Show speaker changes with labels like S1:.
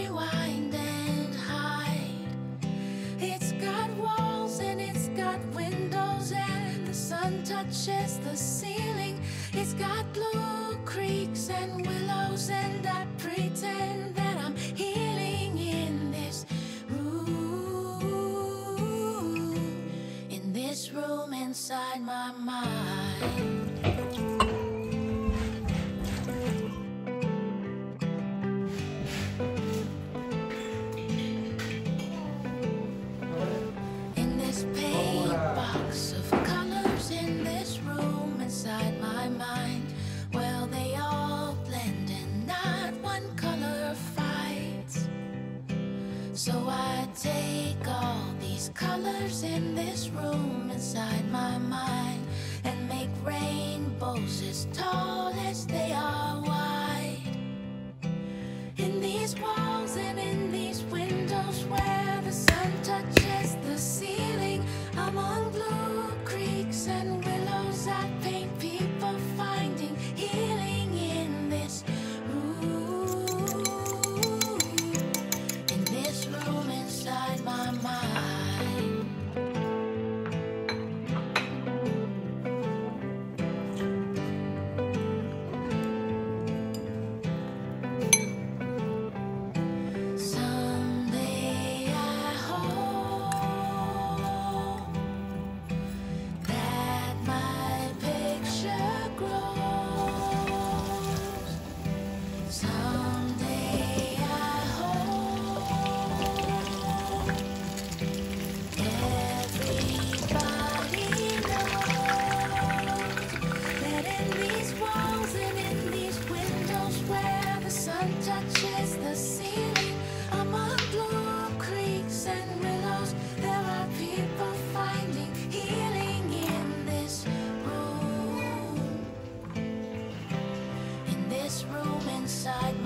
S1: rewind, and hide. It's got walls and it's got windows, and the sun touches the ceiling. It's got blue creeks and willows, and I pretend that I'm healing in this room. In this room inside my mind. So I take all these colors in this room inside my mind and make rainbows as tall as they are wide. In these inside